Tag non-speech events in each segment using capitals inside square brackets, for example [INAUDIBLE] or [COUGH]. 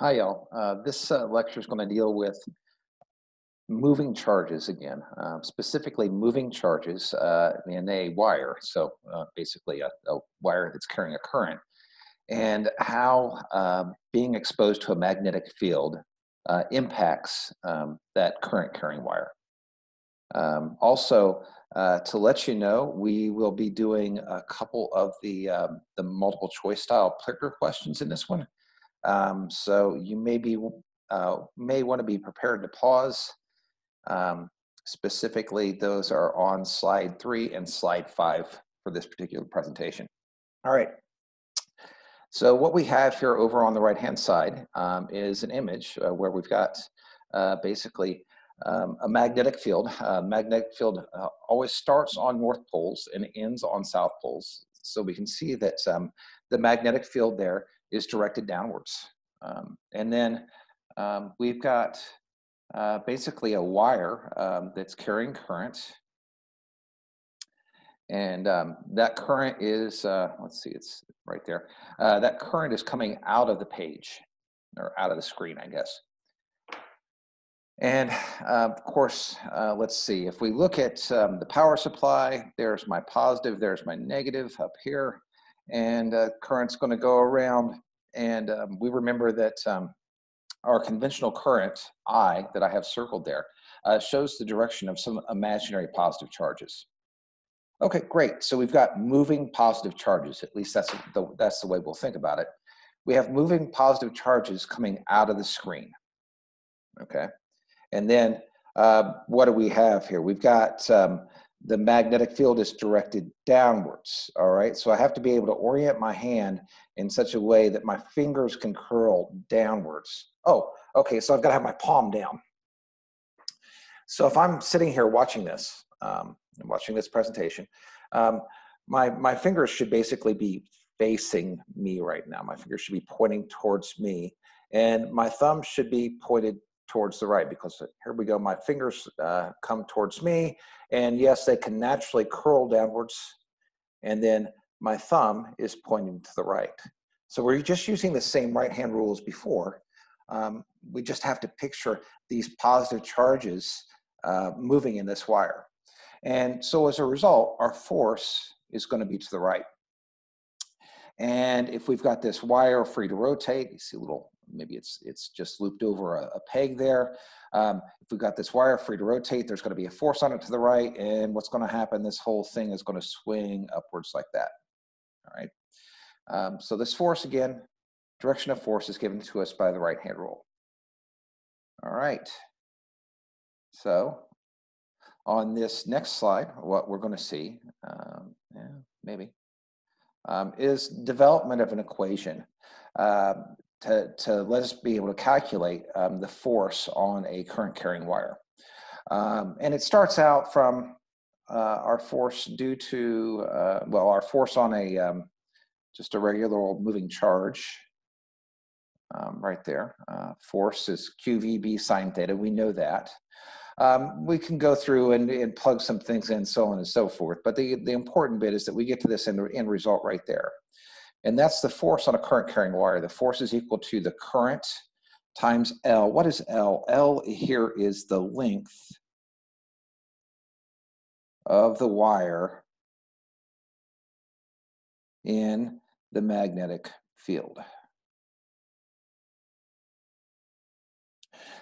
Hi, y'all. Uh, this uh, lecture is going to deal with moving charges again, uh, specifically moving charges uh, in a wire. So uh, basically a, a, wire that's carrying a current and how um, being exposed to a magnetic field uh, impacts um, that current carrying wire. Um, also, to let you know, we will be doing a couple of the, um, the multiple choice style Plicker questions in this one. Um, so you may be uh, may want to be prepared to pause. Um, specifically, those are on slide three and slide five for this particular presentation. All right. So what we have here over on the right-hand side um, is an image uh, where we've got uh, basically um, a magnetic field. Uh, magnetic field uh, always starts on north poles and ends on south poles. So we can see that um, the magnetic field there is directed downwards. Um, and then um, we've got uh, basically a wire um, that's carrying current. And um, that current is, uh, let's see, it's right there. Uh, that current is coming out of the page or out of the screen, I guess. And uh, of course, uh, let's see, if we look at um, the power supply, there's my positive, there's my negative up here and uh, current's going to go around. And um, we remember that um, our conventional current, I, that I have circled there, uh, shows the direction of some imaginary positive charges. Okay, great. So we've got moving positive charges. At least that's the, that's the way we'll think about it. We have moving positive charges coming out of the screen. Okay, and then uh, what do we have here? We've got um, the magnetic field is directed downwards, all right? So I have to be able to orient my hand in such a way that my fingers can curl downwards. Oh, okay, so I've got to have my palm down. So if I'm sitting here watching this, um, watching this presentation, um, my, my fingers should basically be facing me right now. My fingers should be pointing towards me, and my thumb should be pointed towards the right because here we go, my fingers uh, come towards me and yes, they can naturally curl downwards and then my thumb is pointing to the right. So we're just using the same right hand rule as before. Um, we just have to picture these positive charges uh, moving in this wire. And so as a result, our force is going to be to the right. And if we've got this wire free to rotate, you see a little maybe it's it's just looped over a, a peg there. Um, if we've got this wire free to rotate, there's going to be a force on it to the right, and what's going to happen? This whole thing is going to swing upwards like that. All right. Um, so this force again, direction of force is given to us by the right hand rule. All right. So on this next slide, what we're going to see, um, yeah, maybe, um, is development of an equation. Uh, to, to let us be able to calculate um, the force on a current carrying wire. Um, and it starts out from uh, our force due to, uh, well, our force on a, um, just a regular old moving charge, um, right there. Uh, force is QVB sine theta, we know that. Um, we can go through and, and, plug some things in, so on and so forth. But the, the important bit is that we get to this end, end result right there. And that's the force on a current carrying wire. The force is equal to the current times L. What is L? L here is the length of the wire in the magnetic field.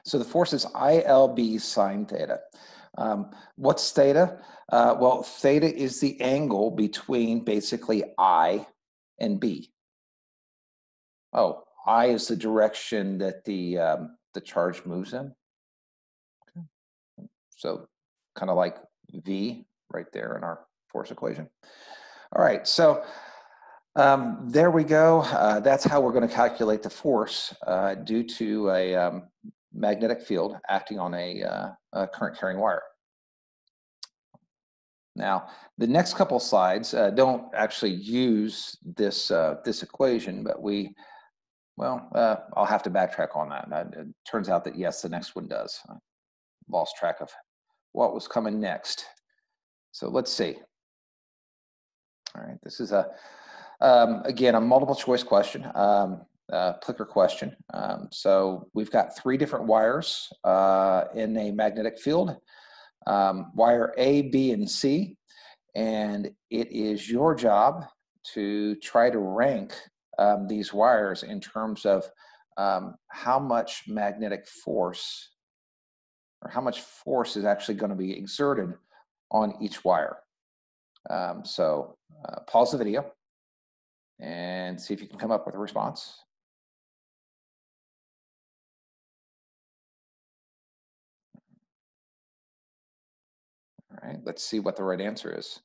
So the force is ILB sine theta. Um, what's theta? Uh, well, theta is the angle between basically I and B. Oh, I is the direction that the um, the charge moves in. Okay. So kind of like V right there in our force equation. All right, so um, there we go. Uh, that's how we're going to calculate the force uh, due to a um, magnetic field acting on a, uh, a current carrying wire. Now, the next couple slides uh, don't actually use this, uh, this equation, but we, well, uh, I'll have to backtrack on that. It turns out that yes, the next one does. I lost track of what was coming next. So let's see. All right, this is a, um, again, a multiple choice question. Um, clicker question. Um, so we've got three different wires uh, in a magnetic field, um, wire A, B, and C. And it is your job to try to rank um, these wires in terms of um, how much magnetic force or how much force is actually going to be exerted on each wire. Um, so uh, pause the video and see if you can come up with a response. Right, let's see what the right answer is.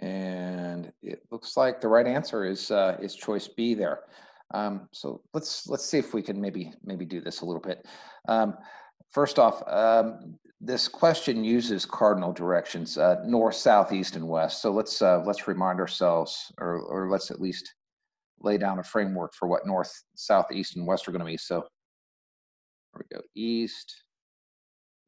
And it looks like the right answer is uh, is choice B there. Um, so let's let's see if we can maybe maybe do this a little bit. Um, first off, um, this question uses cardinal directions, uh, north, south, east, and west. So let's uh, let's remind ourselves, or or let's at least lay down a framework for what north, south, east, and west are going to be. So here we go, east,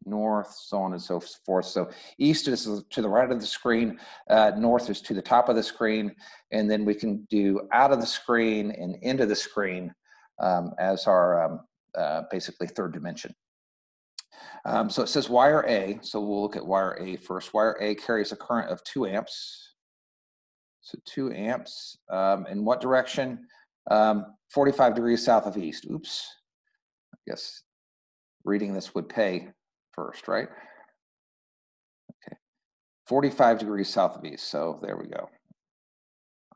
north, so on and so forth. So east is to the right of the screen, uh, north is to the top of the screen, and then we can do out of the screen and into the screen um, as our um, uh, basically third dimension. Um, so it says wire A, so we'll look at wire A first. Wire A carries a current of two amps. So two amps, um, in what direction? Um, 45 degrees south of east. Oops, I guess reading this would pay first, right? Okay, 45 degrees south of east, so there we go.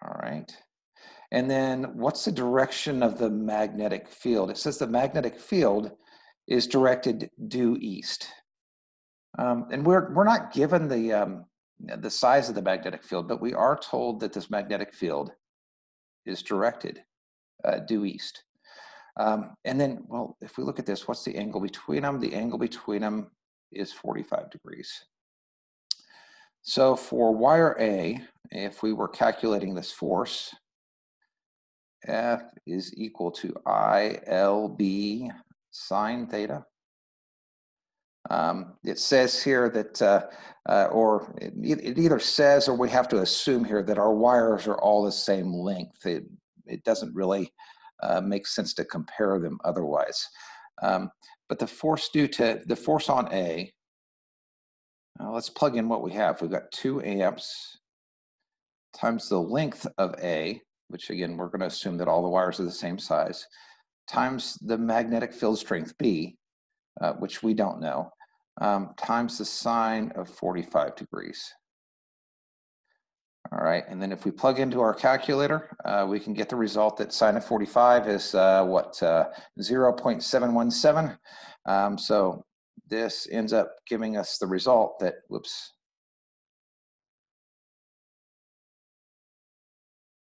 All right. And then what's the direction of the magnetic field? It says the magnetic field is directed due east. Um, and we're, we're not given the, um, the size of the magnetic field, but we are told that this magnetic field is directed uh, due east. Um, and then, well, if we look at this, what's the angle between them? The angle between them is 45 degrees. So for wire A, if we were calculating this force, F is equal to ILB sine theta. Um, it says here that, uh, uh, or it, it, either says or we have to assume here that our wires are all the same length. It, it doesn't really uh, make sense to compare them otherwise. Um, but the force due to the force on A, let's plug in what we have. We've got two amps times the length of A, which again, we're going to assume that all the wires are the same size, times the magnetic field strength B, uh, which we don't know, um, times the sine of 45 degrees. All right, and then if we plug into our calculator, uh, we can get the result that sine of 45 is uh, what, uh, 0.717. Um, so this ends up giving us the result that, whoops,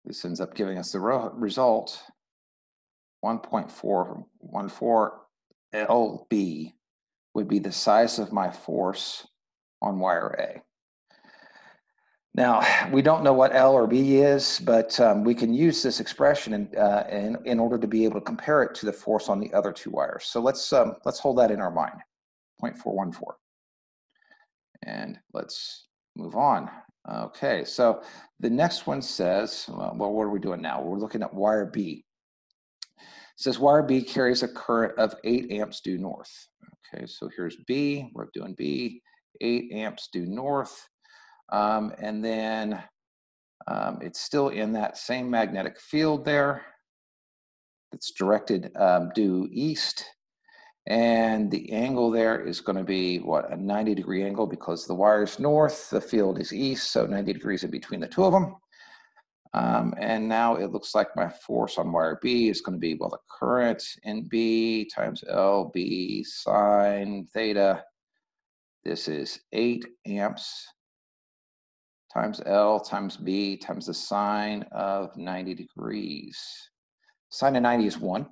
this ends up giving us the result 1.414 LB would be the size of my force on wire A. Now, we don't know what L or B is, but um, we can use this expression in, uh, in, in, order to be able to compare it to the force on the other two wires. So let's, um, let's hold that in our mind, 0.414. And let's move on. Okay, so the next one says, well, what are we doing now? We're looking at wire B. It says wire B carries a current of 8 amps due north. Okay, so here's B, we're doing B, 8 amps due north. Um, and then um, it's still in that same magnetic field there. It's directed um, due east. And the angle there is going to be, what, a 90 degree angle because the wire is north, the field is east, so 90 degrees in between the two of them. Um, and now it looks like my force on wire B is going to be, well, the current in B times LB sine theta. This is 8 amps times L times B times the sine of 90 degrees. Sine of 90 is 1.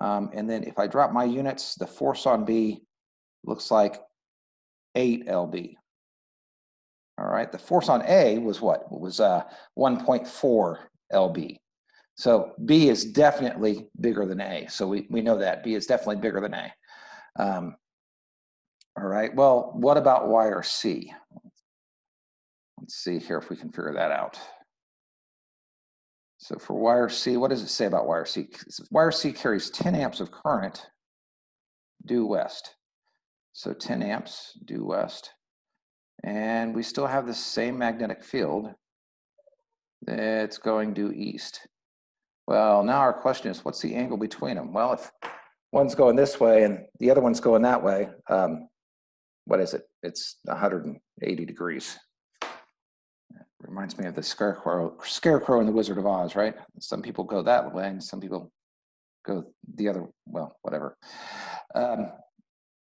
Um, and then if I drop my units, the force on B looks like 8 LB. All right, the force on A was what? It was uh, 1.4 lb. So B is definitely bigger than A. So we, we know that B is definitely bigger than A. Um, all right, well, what about Y or C? Let's see here if we can figure that out. So for wire C, what does it say about wire C? Wire C carries 10 amps of current due west. So 10 amps due west. And we still have the same magnetic field that's going due east. Well, now our question is, what's the angle between them? Well, if one's going this way and the other one's going that way, um, what is it? It's 180 degrees. Reminds me of the scarecrow, scarecrow in the Wizard of Oz, right? Some people go that way and some people go the other, well, whatever. Um,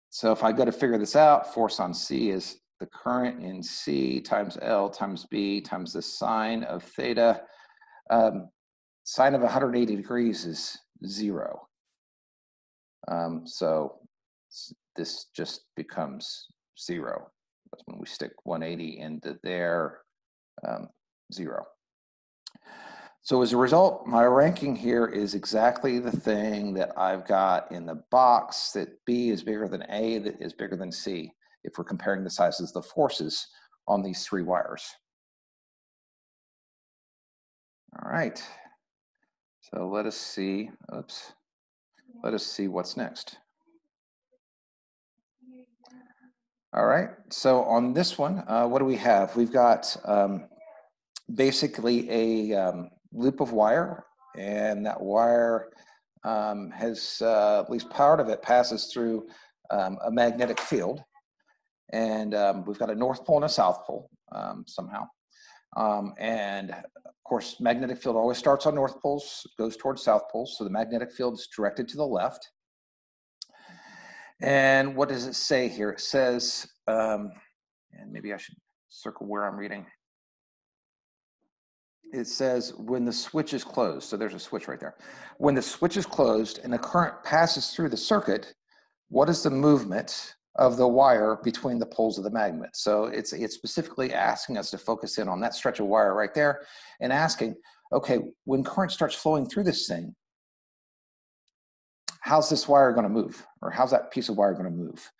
so if I go to figure this out, force on C is the current in C times L times B times the sine of theta. Um, sine of 180 degrees is zero. Um, so this just becomes zero. That's when we stick 180 into there, um, zero. So as a result, my ranking here is exactly the thing that I've got in the box that B is bigger than A that is bigger than C if we're comparing the sizes of the forces on these three wires. All right, so let us see, oops, let us see what's next. All right, so on this one, uh, what do we have? We've got um, basically a um, loop of wire, and that wire um, has, uh, at least part of it passes through um, a magnetic field. And um, we've got a North Pole and a South Pole um, somehow. And of course, magnetic field always starts on North Poles, goes towards South Poles. So the magnetic field is directed to the left. And what does it say here? It says, um, and maybe I should circle where I'm reading. It says when the switch is closed, so there's a switch right there. When the switch is closed and the current passes through the circuit, what is the movement of the wire between the poles of the magnet. So it's, it's specifically asking us to focus in on that stretch of wire right there and asking, okay, when current starts flowing through this thing, how's this wire going to move? Or how's that piece of wire going to move?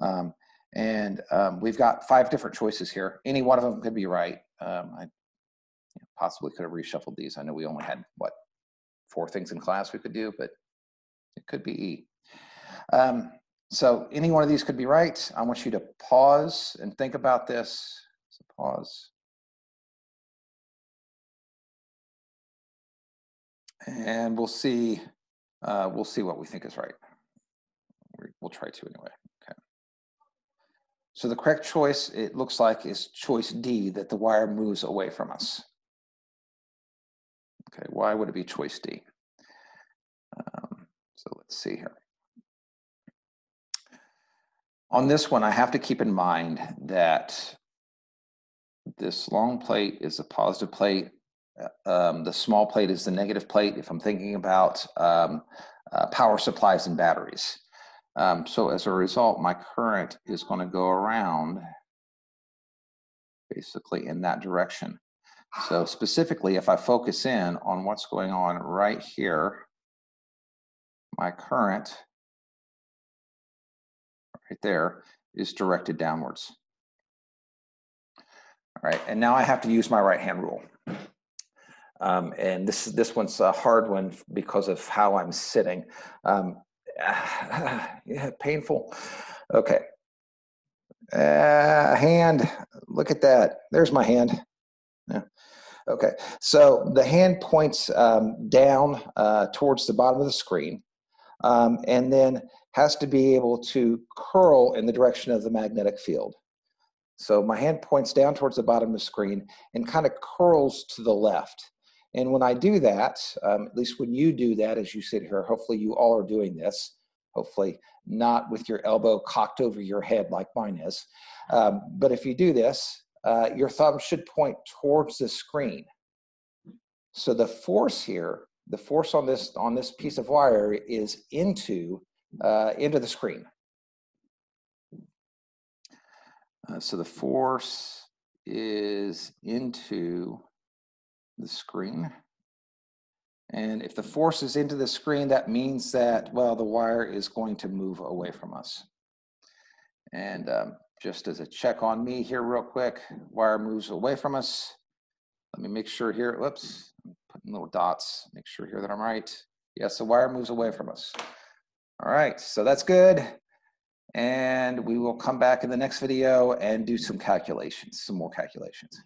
Um, and um, we've got five different choices here. Any one of them could be right. Um, I possibly could have reshuffled these. I know we only had, what, four things in class we could do, but it could be E. Um, so any one of these could be right. I want you to pause and think about this. So pause. And we'll see, uh, we'll see what we think is right. We'll try to anyway. Okay. So the correct choice, it looks like, is choice D, that the wire moves away from us. Okay, why would it be choice D? Um, so let's see here. On this one, I have to keep in mind that this long plate is a positive plate. Uh, um, the small plate is the negative plate if I'm thinking about um, uh, power supplies and batteries. Um, so as a result, my current is going to go around basically in that direction. So specifically, if I focus in on what's going on right here, my current right there is directed downwards. All right, and now I have to use my right hand rule. Um, and this this one's a hard one because of how I'm sitting. Um, [SIGHS] yeah, painful. Okay. Uh, hand, look at that. There's my hand. Yeah. Okay, so the hand points um, down uh, towards the bottom of the screen. Um, and then has to be able to curl in the direction of the magnetic field. So my hand points down towards the bottom of the screen and kind of curls to the left. And when I do that, um, at least when you do that as you sit here, hopefully you all are doing this, hopefully not with your elbow cocked over your head like mine is. Um, but if you do this, uh, your thumb should point towards the screen. So the force here, the force on this, on this piece of wire is into uh, into the screen. Uh, so the force is into the screen. And if the force is into the screen, that means that, well, the wire is going to move away from us. And um, just as a check on me here real quick, wire moves away from us. Let me make sure here, whoops, I'm putting little dots, make sure here that I'm right. Yes, the wire moves away from us. All right, so that's good. And we will come back in the next video and do some calculations, some more calculations.